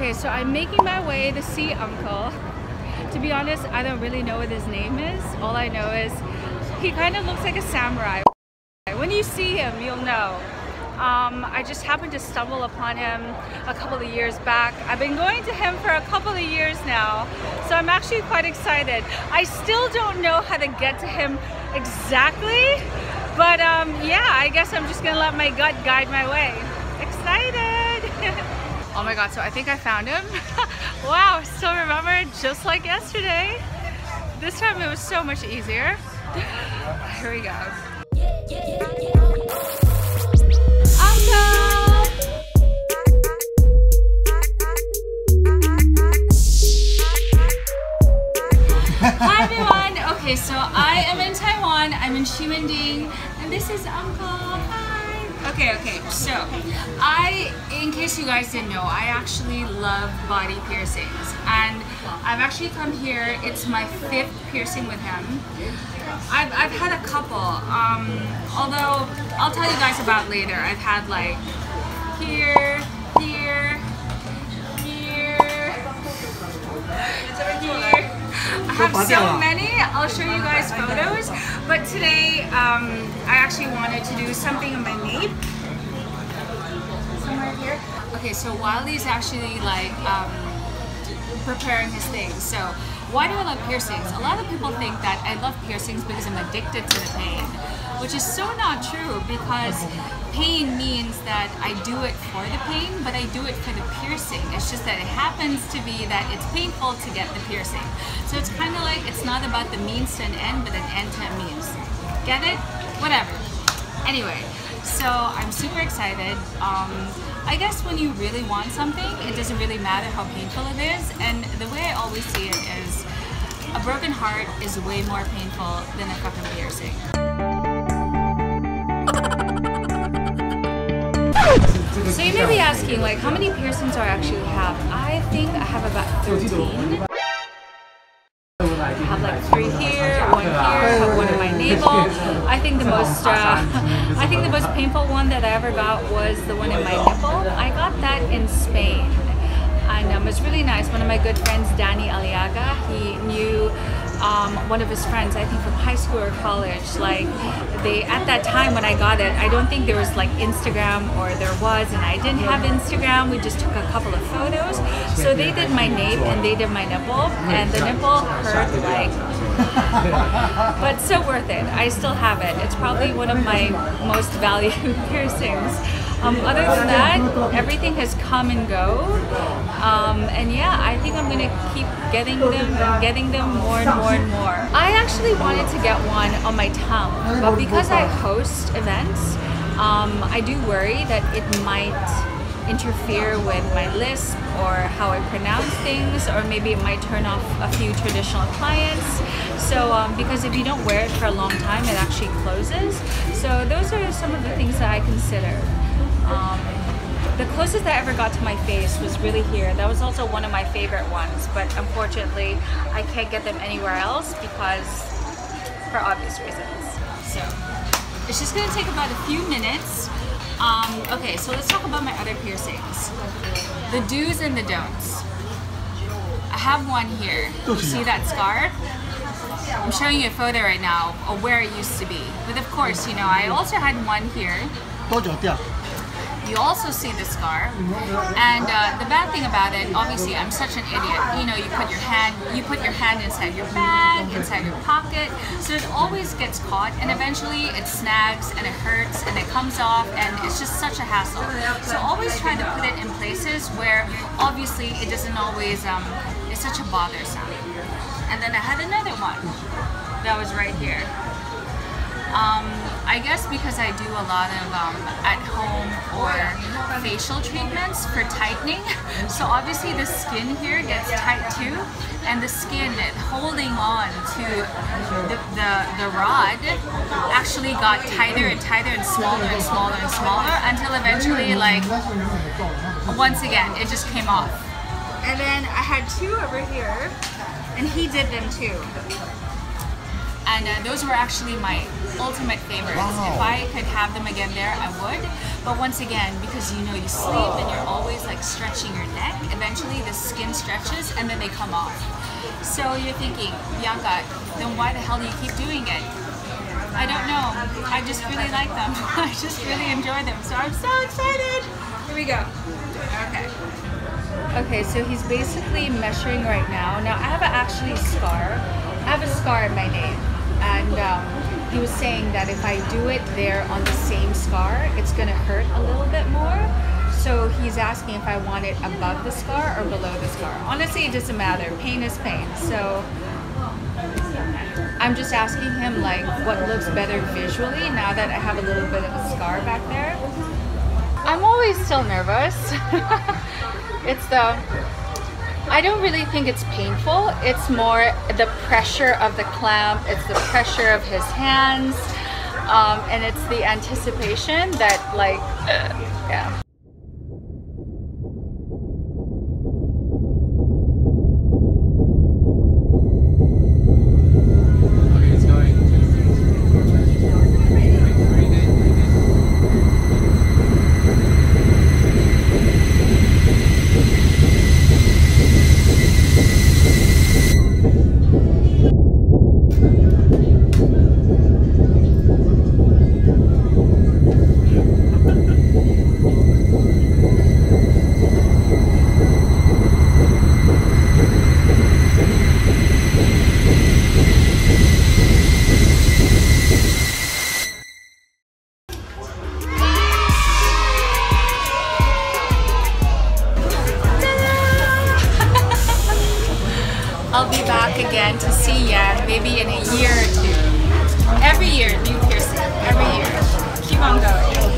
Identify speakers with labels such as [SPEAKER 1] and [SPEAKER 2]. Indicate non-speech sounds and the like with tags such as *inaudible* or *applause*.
[SPEAKER 1] Okay, so I'm making my way to see Uncle. To be honest, I don't really know what his name is. All I know is he kind of looks like a samurai. When you see him, you'll know. Um, I just happened to stumble upon him a couple of years back. I've been going to him for a couple of years now, so I'm actually quite excited. I still don't know how to get to him exactly, but um, yeah, I guess I'm just gonna let my gut guide my way. Excited! *laughs* oh my god, so I think I found him. *laughs* wow, still remember, just like yesterday. This time it was so much easier. *laughs* Here we go. Hi everyone! Okay, so I am in Taiwan. I'm in Ximending, and this is Uncle. Hi! Okay, okay, so I, in case you guys didn't know, I actually love body piercings. And I've actually come here, it's my fifth piercing with him. I've, I've had a couple, um, although I'll tell you guys about later. I've had like here, here, here, here. I have so many. I'll show you guys photos. But today, um, I actually wanted to do something on my nape. Somewhere here. Okay, so while he's actually like um, preparing his things, so why do I love piercings? A lot of people think that I love piercings because I'm addicted to the pain, which is so not true because pain means that I do it for the pain, but I do it for the piercing. It's just that it happens to be that it's painful to get the piercing. So it's kind of like it's not about the means to an end, but an end to a means. Get it? Whatever. Anyway, so I'm super excited. Um, I guess when you really want something, it doesn't really matter how painful it is. And the way I always see it is a broken heart is way more painful than a fucking piercing. So you may be asking, like, how many piercings do I actually have? I think I have about 13. I have like three here, one here, have one in my navel. I think the most, uh, *laughs* I think the most painful one that I ever got was the one in my nipple. I got that in Spain, and um, was really nice. One of my good friends, Danny Aliaga, he knew um, one of his friends, I think from high school or college, like they at that time when I got it, I don't think there was like Instagram or there was, and I didn't have Instagram. We just took a couple of photos. So they did my nape and they did my nipple, and the nipple hurt like, *laughs* but so worth it. I still have it. It's probably one of my most valued *laughs* piercings. Um, other than that, everything has come and go. Um, and yeah, I think I'm gonna keep getting them and getting them more and more and more. I actually wanted to get one on my tongue, but because I host events, um, I do worry that it might interfere with my lisp or how I pronounce things, or maybe it might turn off a few traditional clients. So, um, because if you don't wear it for a long time, it actually closes. So, those are some of the things that I consider. Um, the closest I ever got to my face was really here. That was also one of my favorite ones, but unfortunately, I can't get them anywhere else because, for obvious reasons. So, it's just gonna take about a few minutes. Um, okay, so let's talk about my other piercings. The do's and the don'ts. I have one here. You see that scar? I'm showing you a photo right now of where it used to be. But of course, you know, I also had one here you also see the scar. And uh, the bad thing about it, obviously, I'm such an idiot. You know, you put your hand, you put your hand inside your bag, inside your pocket, so it always gets caught, and eventually it snags and it hurts and it comes off, and it's just such a hassle. So always try to put it in places where obviously it doesn't always. Um, it's such a bother. And then I had another one that was right here. Um, I guess because I do a lot of um, at home or facial treatments for tightening, *laughs* so obviously the skin here gets tight too, and the skin holding on to the, the, the rod actually got tighter and tighter and smaller and smaller and smaller until eventually like once again it just came off. And then I had two over here, and he did them too and uh, those were actually my ultimate favorites.
[SPEAKER 2] Wow.
[SPEAKER 1] If I could have them again there, I would. But once again, because you know you sleep and you're always like stretching your neck, eventually the skin stretches and then they come off. So you're thinking, Bianca, then why the hell do you keep doing it? I don't know. I just really like them. *laughs* I just really enjoy them. So I'm so excited. Here we go. Okay. Okay, so he's basically measuring right now. Now I have a actually a scar. I have a scar in my name. And um, he was saying that if I do it there on the same scar, it's gonna hurt a little bit more. So he's asking if I want it above the scar or below the scar. Honestly, it doesn't matter. Pain is pain. So I'm just asking him like what looks better visually now that I have a little bit of a scar back there. I'm always still nervous. *laughs* it's the I don't really think it's painful. It's more the pressure of the clamp. It's the pressure of his hands. Um, and it's the anticipation that like, uh, yeah. Again to see Yan maybe in a year or two. Every year, new piercing. Every year. Keep on going.